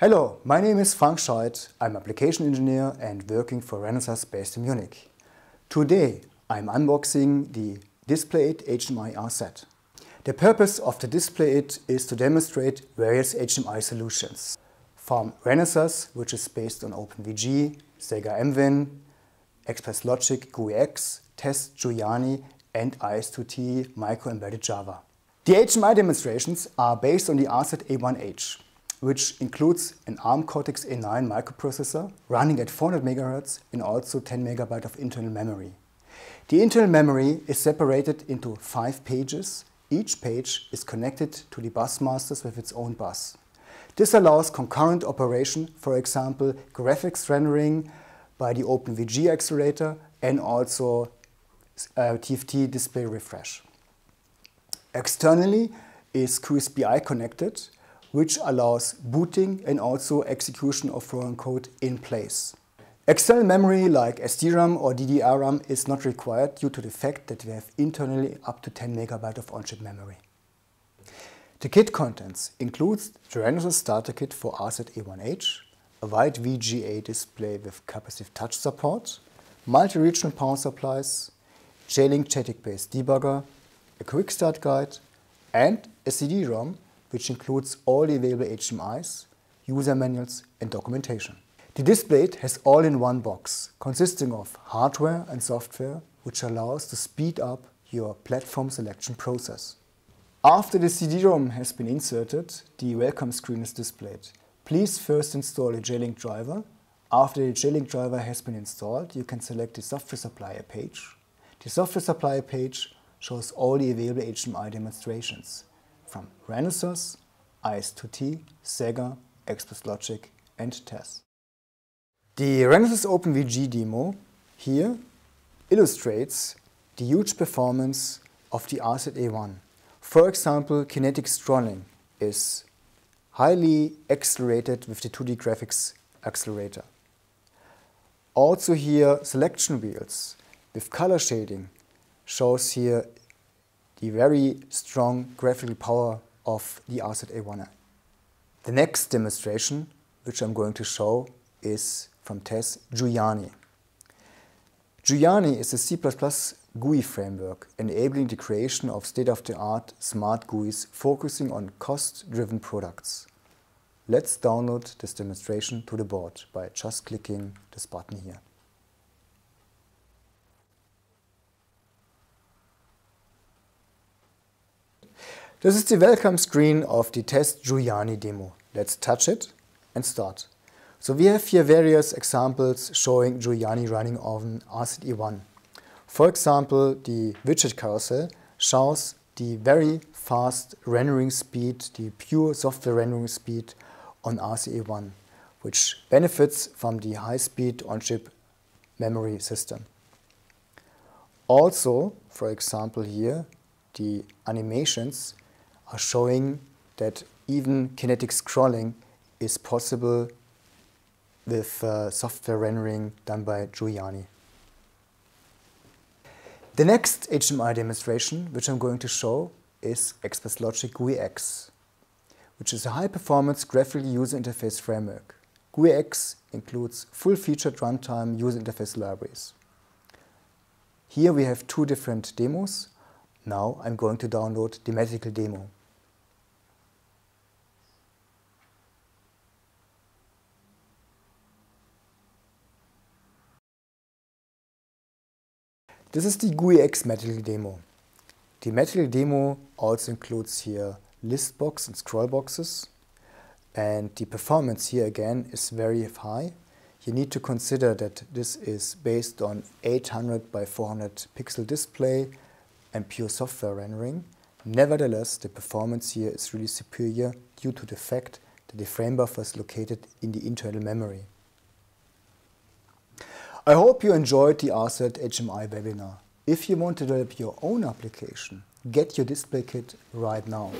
Hello, my name is Frank Scheuth. I'm application engineer and working for Renesas based in Munich. Today I'm unboxing the DisplayIt HMI RZ. The purpose of the DisplayIt is to demonstrate various HMI solutions. From Renesas, which is based on OpenVG, Segger emWin, Express Logic GUIX, TES Guiliani and IS2T Micro Embedded Java. The HMI demonstrations are based on the RZ-A1H which includes an ARM Cortex-A9 microprocessor running at 400 MHz and also 10 MB of internal memory. The internal memory is separated into five pages. Each page is connected to the bus masters with its own bus. This allows concurrent operation, for example, graphics rendering by the OpenVG accelerator and also uh, TFT display refresh. Externally is QSPI connected which allows booting and also execution of foreign code in place. External memory like SDRAM or DDR-RAM is not required due to the fact that we have internally up to 10 MB of on-chip memory. The kit contents includes the Renesas starter kit for RZ-A1H, a wide VGA display with capacitive touch support, multi-regional power supplies, J-Link JTAG-based debugger, a quick start guide, and a CD-ROM which includes all the available HMIs, user manuals and documentation. The DisplayIt has all-in-one box consisting of hardware and software which allows to speed up your platform selection process. After the CD-ROM has been inserted, the welcome screen is displayed. Please first install a J-Link driver. After the J-Link driver has been installed, you can select the software supplier page. The software supplier page shows all the available HMI demonstrations from Renesas, IS2T, Segger, Express Logic and TES. The Renesas OpenVG demo here illustrates the huge performance of the RZ-A1. For example, kinetic scrolling is highly accelerated with the 2D graphics accelerator. Also here selection wheels with color shading shows here the very strong graphical power of the RZ-A1. The next demonstration, which I'm going to show, is from TES Guiliani. Guiliani is a C++ GUI framework enabling the creation of state-of-the-art smart GUIs focusing on cost-driven products. Let's download this demonstration to the board by just clicking this button here. This is the welcome screen of the TES Guiliani demo. Let's touch it and start. So we have here various examples showing Guiliani running on RZ-A1. For example, the widget carousel shows the very fast rendering speed, the pure software rendering speed on RZ-A1, which benefits from the high-speed on-chip memory system. Also, for example here, the animations are showing that even kinetic scrolling is possible with uh, software rendering done by Guiliani. The next HMI demonstration, which I'm going to show, is Express Logic GUIX, which is a high-performance graphical user interface framework. GUIX includes full-featured runtime user interface libraries. Here we have two different demos. Now I'm going to download the medical demo. This is the GUIX Medical demo. The Medical demo also includes here list box and scroll boxes. And the performance here again is very high. You need to consider that this is based on 800 by 400 pixel display and pure software rendering. Nevertheless, the performance here is really superior due to the fact that the frame buffer is located in the internal memory. I hope you enjoyed the RZ HMI webinar. If you want to develop your own application, get your display kit right now.